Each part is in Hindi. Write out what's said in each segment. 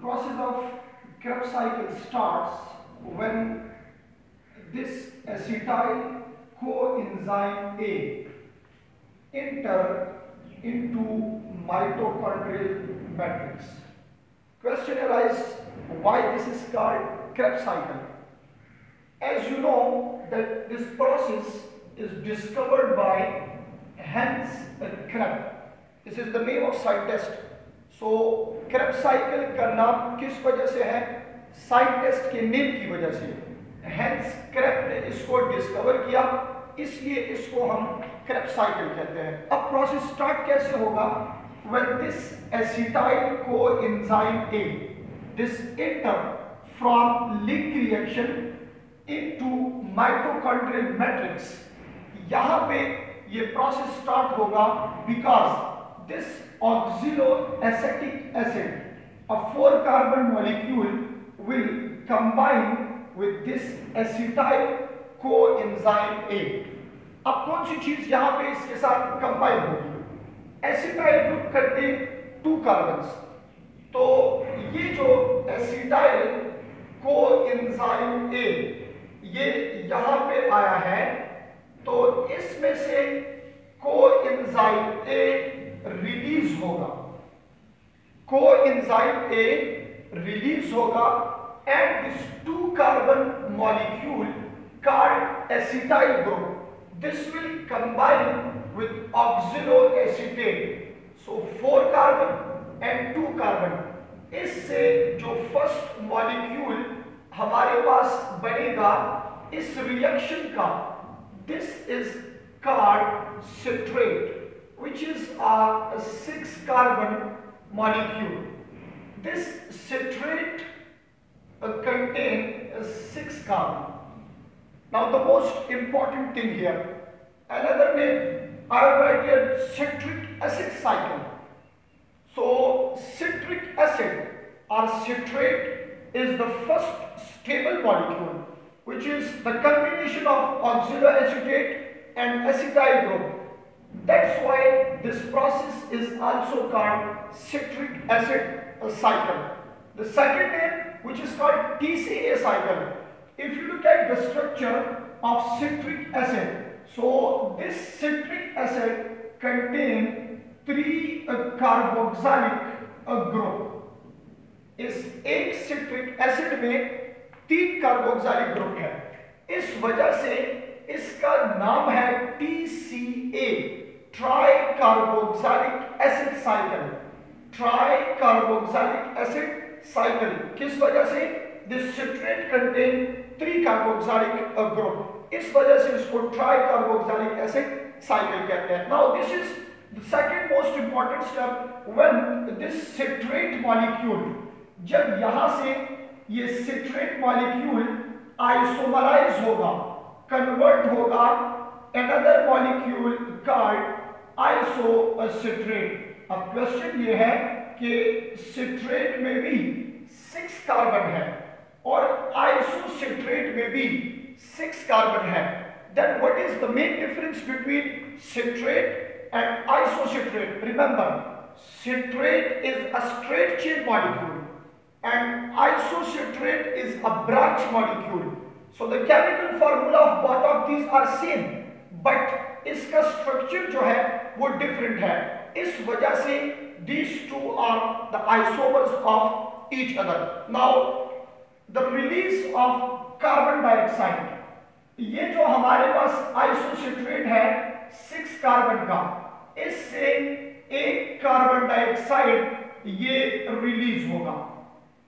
process of Krebs cycle starts when this acetyl coenzyme A enter into mitochondrial matrix. Question arises why this is called Krebs cycle. As you know that this process is discovered by Hans Krebs. This is the name of scientist. So Krebs cycle का नाम किस वजह से है? साइंटिस्ट के नेम की वजह से। हेंस क्रेप ने इसको डिस्कवर किया। इसलिए इसको हम क्रेप साइकिल कहते हैं। अब प्रोसेस स्टार्ट कैसे होगा? When this acetyl coenzyme A, this enter from link reaction into mitochondrial matrix, यहाँ पे ये प्रोसेस स्टार्ट होगा because this oxaloacetic acid, a four carbon molecule, will combine with this acetyl coenzyme A. अब कौन सी चीज़ यहाँ पे इसके साथ कंबाइन होगी? एसिटाइल ग्रुप करते टू कार्बन तो ये जो एसिटाइल को एंजाइम ए ये यहाँ पे आया है तो इसमें से को एंजाइम ए रिलीज़ होगा। को एंजाइम ए रिलीज़ होगा and this two carbon molecule called acetyl group this will combine with oxaloacetate. So, four carbon and two carbon. इससे जो फ़र्स्ट मॉलिक्यूल हमारे पास बनेगा, इस रिएक्शन का this is called citrate. Which is a six carbon molecule this citrate uh, contain uh, six carbon Now the most important thing here, another name I write here citric acid cycle. So citric acid or citrate is the first stable molecule which is the combination of oxaloacetate and acetyl group. That's why this process is also called citric acid cycle. The second name which is called TCA cycle if you look at the structure of citric acid so this citric acid contain three uh, carboxylic uh, group इस एक सिट्रिक एसिड में तीन कार्बोक्सिलिक ग्रुप है इस वजह से इसका नाम है TCA tricarboxylic acid cycle tricarboxylic acid cycle किस वजह से? This citrate contain three carboxylic group इस वजह से इसको ट्राई कार्बोक्सिलिक एसिड साइकिल कहते हैं। Now this is the second most important step when this citrate molecule जब यहाँ से ये सिट्रेट मॉलिक्यूल आइसोमराइज होगा कन्वर्ट होगा, another molecule called isocitrate अब क्वेश्चन ये है कि सिट्रेट में भी सिक्स कार्बन है और आइसोसिट्रेट में भी सिक्स कार्बन है then what is the main difference between citrate and isocitrate remember citrate is a straight chain molecule and isocitrate is a branch molecule so the chemical formula of both of these are same but इसका structure जो है वो डिफरेंट है। इस वजह से these two are the isomers of each other. Now, the release of carbon dioxide, ये जो हमारे पास आइसोसिट्रेट है सिक्स कार्बन का, इससे एक कार्बन डाइऑक्साइड ये रिलीज़ होगा।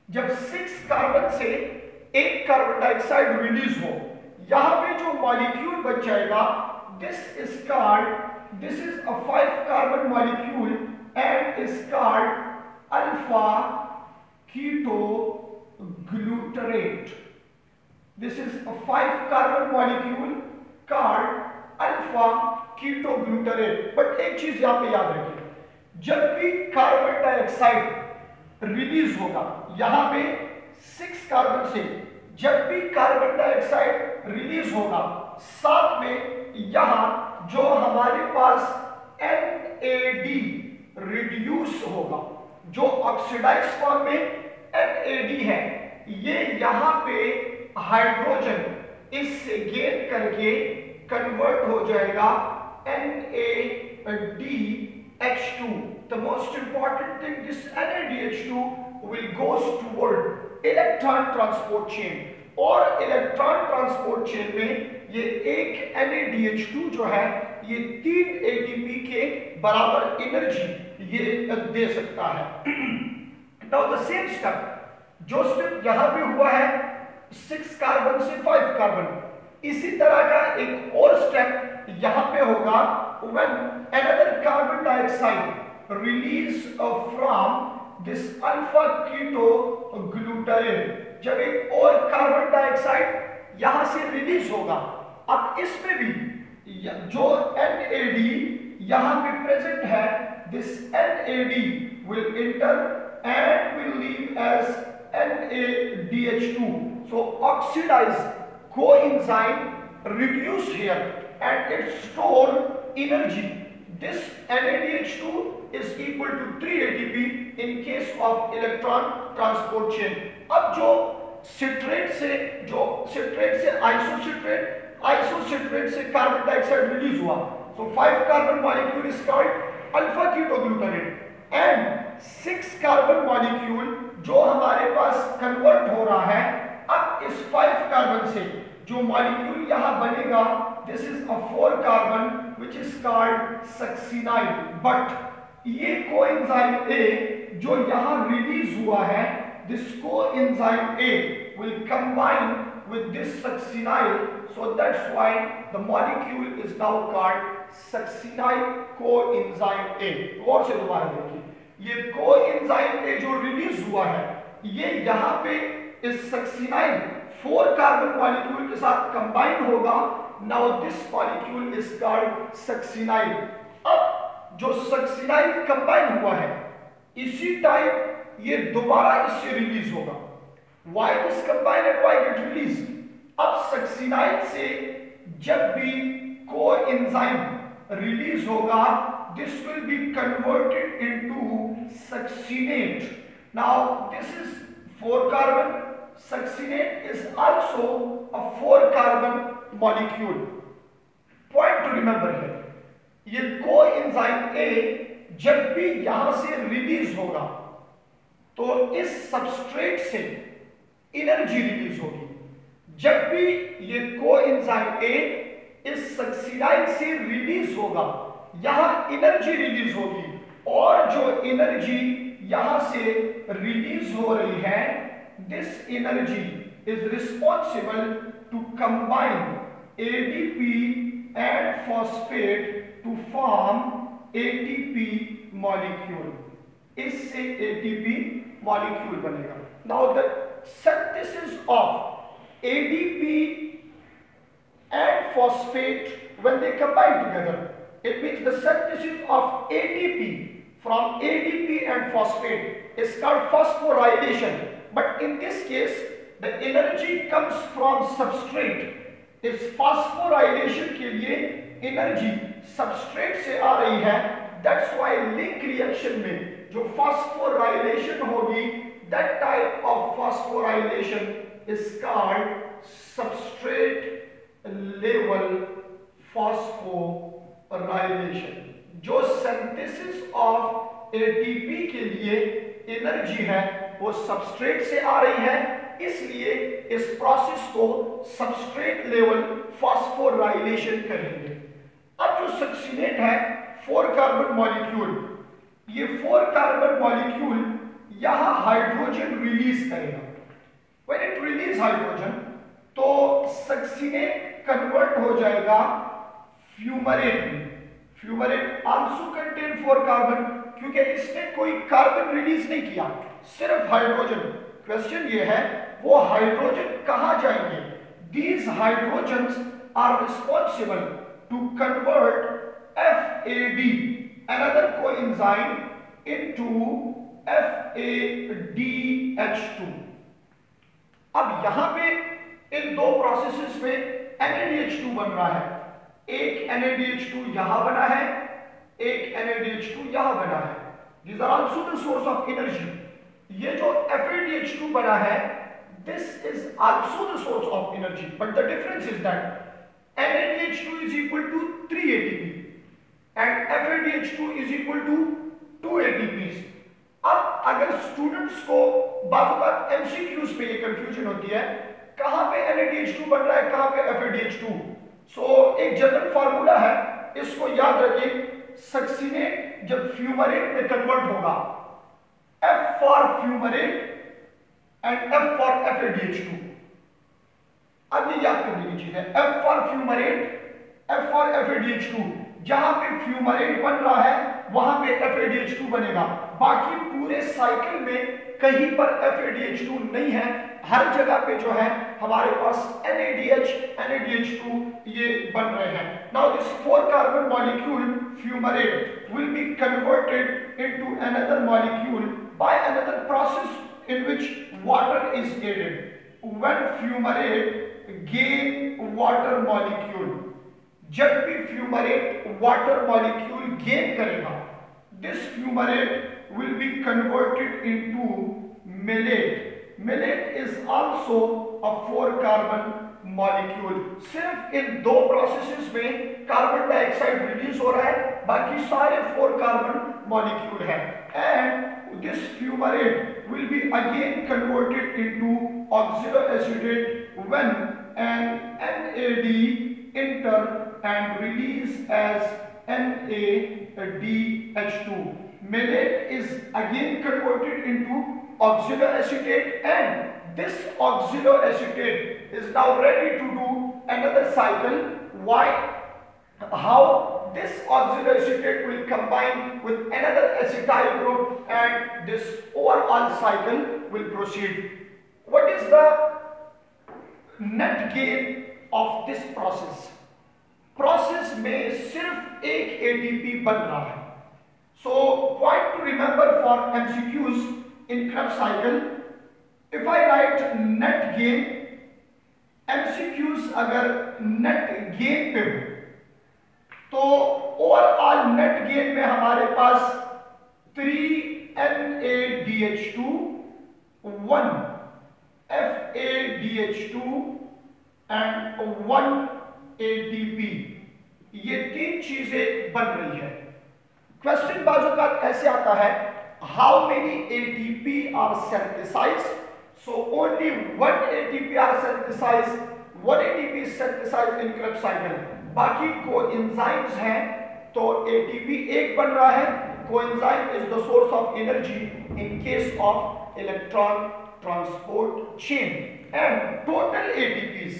जब सिक्स कार्बन से एक कार्बन डाइऑक्साइड रिलीज़ हो, यहाँ पे जो मॉलिक्यूल बच जाएगा this is called this is a five carbon molecule and is called alpha keto glutarate this is a five carbon molecule called alpha ketoglutarate. But एक चीज़ यहाँ पे याद रखिए, जब भी कार्बन डाइऑक्साइड रिलीज़ होगा, यहाँ पे सिक्स कार्बन से, जब भी कार्बन डाइऑक्साइड रिलीज़ होगा साथ में यहाँ जो हमारे पास एन ए डी रिड्यूस होगा, जो ऑक्सीडाइज फॉर्म में एन ए डी है, ये यहाँ पे हाइड्रोजन इससे गेन करके कन्वर्ट हो जाएगा N A D H two the most important thing this N A D H two will goes toward electron transport chain और इलेक्ट्रॉन ट्रांसपोर्ट चेन में ये एक NaDH2 जो है, ये तीन ATP के बराबर एनर्जी ये दे सकता है। नाउ द सेम स्टेप जो स्टेप यहाँ पे हुआ है सिक्स कार्बन से फाइव कार्बन इसी तरह का एक और स्टेप यहाँ पे होगा when another carbon dioxide release from this alpha keto ग्लूटाइन जब एक और कार्बन डाइऑक्साइड यहाँ से रिलीज़ होगा। अब इसमें भी जो एन ए डी यहाँ पर प्रेजेंट है this N A D will enter and will leave as N A D H two so oxidise coenzyme reduce here and it store energy this N A D H two is equal to three A T P in case of electron transport chain अब जो सिट्रेट से जो सिट्रेट से आइसोसिट्रेट आइसोसिट्रेट से कार्बन डाइऑक्साइड रिलीज़ हुआ। So five carbon molecule is called alpha ketoglutarate and six carbon molecule जो हमारे पास कन्वर्ट हो रहा है, अब इस फाइव कार्बन से जो मॉलिक्यूल यहाँ बनेगा this is a four carbon which is called succinyl but ये कोएंजाइम ए जो यहाँ रिलीज़ हुआ है this coenzyme A will combine with this succinyl so that's why the molecule is now called succinyl coenzyme A गौर से दोबारा देखिए ये coenzyme A जो रिलीज़ हुआ है ये यहाँ पे इस succinyl फोर कार्बन मॉलिक्यूल के साथ कंबाइन होगा now this molecule is called succinyl अब जो सक्सिनाइल कंबाइन हुआ है इसी टाइम ये दोबारा इससे रिलीज़ होगा। वाई कंबाइन एंड रिलीज़ अब सक्सिनाइल से जब भी को एंजाइम रिलीज़ होगा this will be converted into succinate now this is four carbon succinate is also a four carbon molecule point to remember ये को एंजाइम ए जब भी यहाँ से रिलीज़ होगा तो इस सबस्ट्रेट से एनर्जी रिलीज़ होगी। जब भी ये कोएंजाइम ए इस से रिलीज़ होगा, यहाँ एनर्जी रिलीज़ होगी और जो एनर्जी यहाँ से रिलीज़ हो रही है this energy is responsible to combine ADP and phosphate to form ATP molecule इससे एटीपी मॉलिक्यूल बनेगा। Now the synthesis of ADP and phosphate when they combine together it mean the synthesis of ADP from ADP and phosphate is called phosphorylation but in this case the energy comes from substrate इस फॉस्फोराइजेशन के लिए एनर्जी सबस्ट्रेट से आ रही है. दैट्स व्हाई लिंक रिएक्शन में जो फॉस्फोराइलेशन होगी that type of phosphorylation is called substrate level phosphorylation जो सिंथेसिस ऑफ़ एटीपी के लिए एनर्जी है, वो सबस्ट्रेट से आ रही है, इसलिए इस प्रोसेस को सबस्ट्रेट लेवल फॉस्फोराइलेशन कहेंगे। अब जो सक्सीनेट है फोर कार्बन मॉलिक्यूल ये फोर कार्बन मॉलिक्यूल यहाँ हाइड्रोजन रिलीज़ करेगा। व्हेन इट रिलीज़ हाइड्रोजन तो सक्सीनेट कन्वर्ट हो जाएगा फ्यूमरेट में। Fumarate also contain four carbon क्योंकि इसने कोई कार्बन रिलीज़ नहीं किया, सिर्फ़ हाइड्रोजन क्वेश्चन ये है, वो हाइड्रोजन कहाँ जाएँगे? These hydrogen are responsible to convert F A D another coenzyme into FADH2 अब यहाँ पे इन दो प्रोसेसेस में NADH2 बन रहा है एक NADH2 यहाँ बना है एक NADH2 यहाँ बना है these are also the source of energy ये जो FADH2 बना है this is also the source of energy but the difference is that NADH2 is equal to 3 ATP and FADH2 is equal to 2 ATPs अब अगर स्टूडेंट्स को बात एमसीक्यूज पे ये कंफ्यूजन होती है कहाँ पे NADH2 बन रहा है कहाँ पे FADH2 सो so, एक जनरल फार्मूला है इसको याद रखिए सक्सीनेट जब फ्यूमरेट में कन्वर्ट होगा F for fumarate and F for FADH2 अब ये याद करने की चीज़ है F for F for fumarate F for FADH2 जहाँ पे फ्यूमरेट बन रहा है, वहाँ पे एफ़ टू बनेगा। बाकी पूरे साइकिल में कहीं पर एफ़ टू नहीं है। हर जगह पे जो है, हमारे पास एन ए टू ये बन रहे हैं। Now this four carbon molecule fumarate will be converted into another molecule by another process in which water is gained when fumarate gain water molecule जब भी फ्यूमरेट वाटर मॉलिक्यूल गेन करेगा this fumarate will be converted into malate malate is also a four carbon molecule सिर्फ़ इन दो प्रोसेसेस में कार्बन डाइऑक्साइड रिलीज़ हो रहा है, बाकी सारे फोर कार्बन मॉलिक्यूल है and this fumarate will be again converted into oxaloacetate when an NAD enter and release as NaDH2. Malate is again converted into oxaloacetate and this oxaloacetate is now ready to do another cycle. Why? How this oxaloacetate will combine with another acetyl group and this overall cycle will proceed. What is the net gain of this process process में सिर्फ़ एक एटीपी बन रहा है। So point to remember for MCQs in Krebs cycle if I write net gain MCQs अगर नेट गेन पे हो तो ओवरऑल नेट गेन में हमारे पास three N A D H two one F A D H two and one ATP ये तीन चीज़ें बन रही है। क्वेश्चन बाजू का ऐसे आता है? How many ATP are only one ATP are synthesized. One ATP is synthesized in Krebs cycle बाकी कोएंजाइम्स हैं तो ATP एक बन रहा है। Coenzyme is the source of energy in case of electron transport chain and total ATPs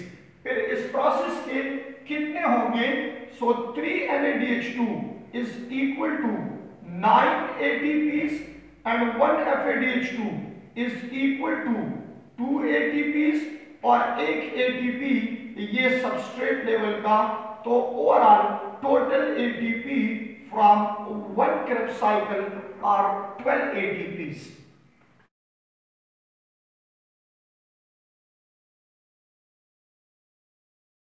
फिर इस प्रोसेस के कितने होंगे? So three N two is equal to nine ATPs and one F two is equal to two ATPs और एक एटीपी ये सबस्ट्रेट लेवल का तो overall total ATP from one Krebs cycle are twelve ATPs